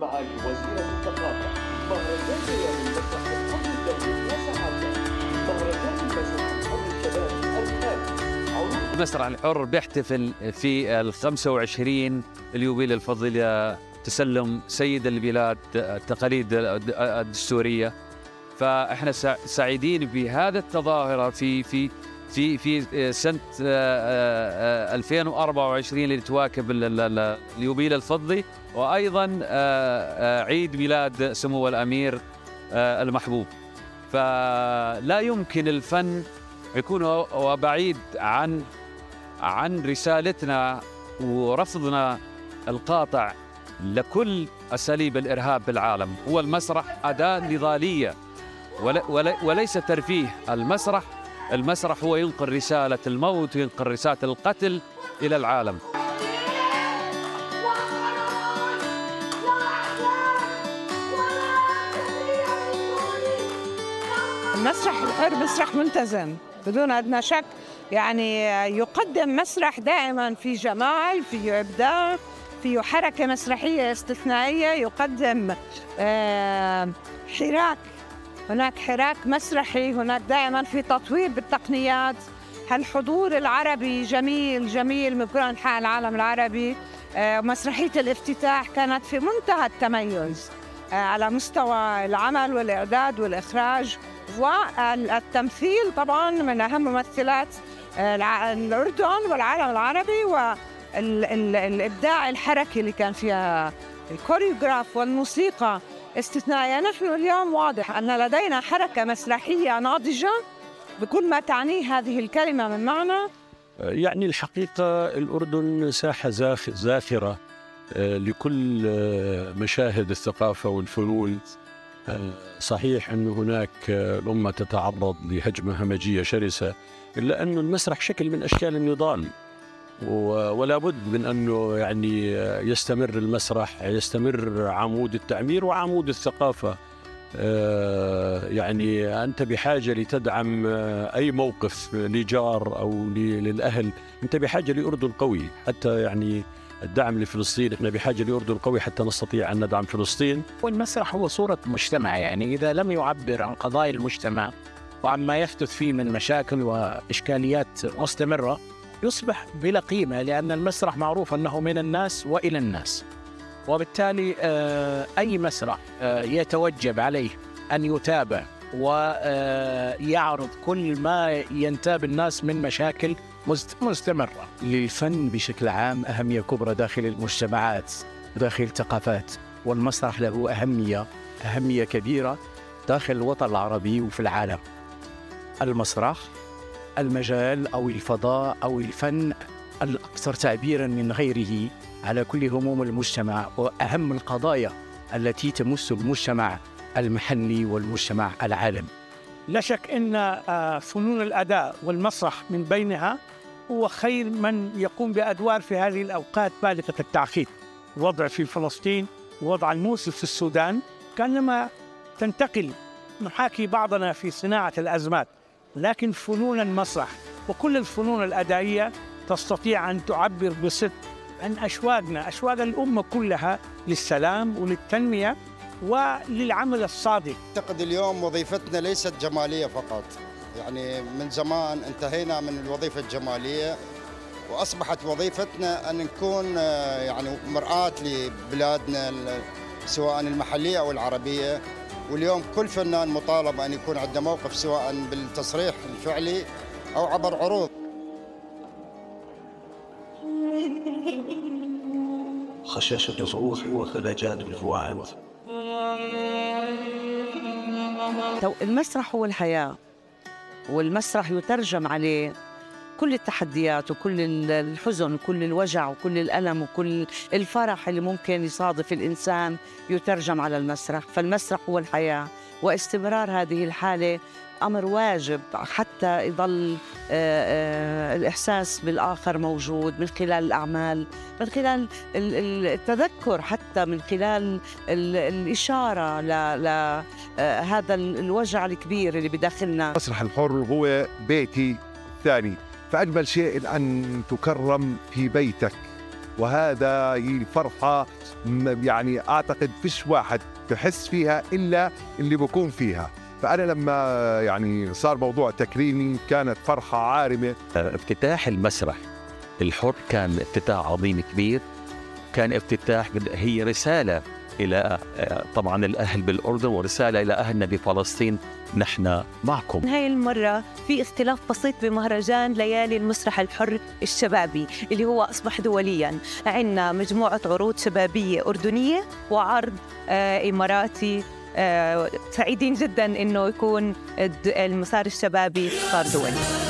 معالي وزيرة الثقافة مهرجان ليالي المسرح الحر الدولي وسعادة مهرجان المسرح الشباب المسرح الحر بيحتفل في ال 25 اليوبيل الفضيلة تسلم سيد البلاد التقاليد الدستورية. فإحنا سع- سعيدين بهذا التظاهرة في في في في آه، آه، 2024 اللي تواكب ال- ال- ال- اليوبيل الفضي. آه، آه، عيد ميلاد سمو الأمير آه، المحبوب. فلا يمكن الفن يكون هو- بعيد عن عن رسالتنا ورفضنا القاطع لكل أساليب الإرهاب بالعالم. هو المسرح أداة نضالية ول- ول- وليس ترفيه. المسرح المسرح هو ينقل رسالة الموت وينقل رسالة القتل إلى العالم. المسرح الحر مسرح ملتزم بدون أدنى شك. يعني يقدم مسرح دائما في جمال فيه إبداع فيه حركة مسرحية استثنائية. يقدم آه، حراك هناك حراك مسرحي هناك دائما في تطوير بالتقنيات. هالحضور العربي جميل جميل من كل أنحاء العالم العربي. آه، مسرحية الافتتاح كانت في منتهى التميز آه، على مستوى العمل والإعداد والإخراج والتمثيل طبعا من أهم ممثلات آه، الأردن والعالم العربي والإبداع الحركي اللي كان فيها الكوريوغراف والموسيقى. استثنائية. نحن اليوم واضح أن لدينا حركة مسرحية ناضجة بكل ما تعنيه هذه الكلمة من معنى. يعني الحقيقة الأردن ساحة زاخ- زاخرة آه، لكل آه، مشاهد الثقافة والفنون. آه، صحيح أن هناك آه، الأمة تتعرض لهجمة همجية شرسة إلا أن المسرح شكل من أشكال النضال. ولا بد من أنه يعني يستمر المسرح يستمر عمود التعمير وعمود الثقافة. آه، يعني أنت بحاجة لتدعم آه، أي موقف لجار أو ل- للأهل أنت بحاجة لأردن قوي. حتى يعني الدعم لفلسطين إحنا بحاجة لأردن قوي حتى نستطيع أن ندعم فلسطين. والمسرح هو صورة مجتمع يعني إذا لم يعبر عن قضايا المجتمع وعما يحدث فيه من مشاكل وإشكاليات مستمرة يصبح بلا قيمة لأن المسرح معروف أنه من الناس وإلى الناس. وبالتالي آه، أي مسرح آه، يتوجب عليه أن يتابع ويعرض كل ما ينتاب الناس من مشاكل مست- مستمرة. للفن بشكل عام أهمية كبرى داخل المجتمعات داخل الثقافات والمسرح له أهمية أهمية كبيرة داخل الوطن العربي وفي العالم. المسرح المجال أو الفضاء أو الفن الأكثر تعبيرا من غيره على كل هموم المجتمع وأهم القضايا التي تمس المجتمع المحلي والمجتمع العالمي لا شك إن آه، فنون الأداء والمسرح من بينها هو خير من يقوم بأدوار في هذه الأوقات بالغه التعقيد. الوضع في فلسطين، وضع الموسم في السودان، كانما تنتقل نحاكي بعضنا في صناعة الأزمات، لكن فنون المسرح وكل الفنون الأدائية تستطيع أن تعبر بصدق عن أشواقنا، أشواق الأمة كلها للسلام وللتنمية وللعمل الصادق. أعتقد اليوم وظيفتنا ليست جمالية فقط يعني من زمان انتهينا من الوظيفة الجمالية وأصبحت وظيفتنا أن نكون آه، يعني مرآة لبلادنا سواء المحلية أو العربية واليوم كل فنان مطالب أن يكون عنده موقف سواء بالتصريح الفعلي أو عبر عروض. خشاشة الروح وخلاجات الفؤاد المسرح هو الحياة والمسرح يترجم عليه كل التحديات وكل ال- الحزن وكل الوجع وكل الألم وكل الفرح اللي ممكن يصادف الإنسان يترجم على المسرح. فالمسرح هو الحياة واستمرار هذه الحالة أمر واجب حتى يظل آه، آه، الإحساس بالآخر موجود من خلال الأعمال من خلال ال- ال- التذكر حتى من خلال ال- الإشارة ل- ل- آه، الوجع الكبير اللي بداخلنا. المسرح الحر هو بيتي الثاني. فأجمل شيء أن تكرم في بيتك. وهذا هي فرحة م- يعني أعتقد فيش واحد بحس فيها إلا اللي بكون فيها. فأنا لما يعني صار موضوع تكريمي كانت فرحة عارمة. افتتاح المسرح الحر كان افتتاح عظيم كبير. كان افتتاح هي رسالة إلى آه، طبعا الأهل بالأردن ورسالة إلى أهلنا بفلسطين نحن معكم. هاي المرة في اختلاف بسيط بمهرجان ليالي المسرح الحر الشبابي اللي هو أصبح دوليا. عندنا مجموعة عروض شبابية أردنية وعرض آه إماراتي آه سعيدين جدا إنه يكون المسار الشبابي صار دولي.